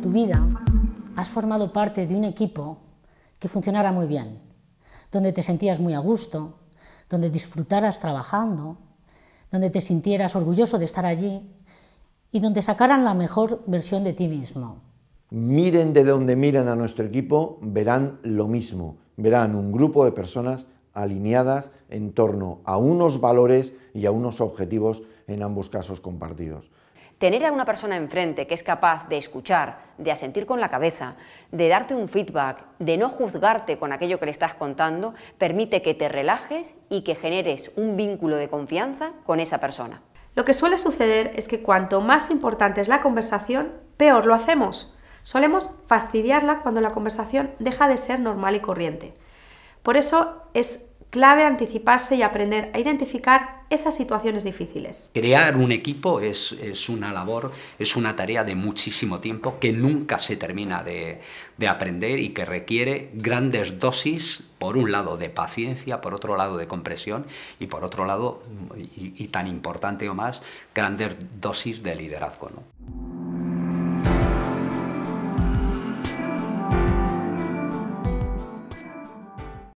tu vida has formado parte de un equipo que funcionara muy bien, donde te sentías muy a gusto, donde disfrutaras trabajando, donde te sintieras orgulloso de estar allí y donde sacaran la mejor versión de ti mismo. Miren de donde miren a nuestro equipo, verán lo mismo, verán un grupo de personas alineadas en torno a unos valores y a unos objetivos en ambos casos compartidos. Tener a una persona enfrente que es capaz de escuchar, de asentir con la cabeza, de darte un feedback, de no juzgarte con aquello que le estás contando, permite que te relajes y que generes un vínculo de confianza con esa persona. Lo que suele suceder es que cuanto más importante es la conversación, peor lo hacemos. Solemos fastidiarla cuando la conversación deja de ser normal y corriente. Por eso es clave anticiparse y aprender a identificar esas situaciones difíciles. Crear un equipo es, una labor, es una tarea de muchísimo tiempo que nunca se termina de, aprender y que requiere grandes dosis, por un lado de paciencia, por otro lado de compresión y por otro lado, y, y tan importante o más, grandes dosis de liderazgo. ¿no?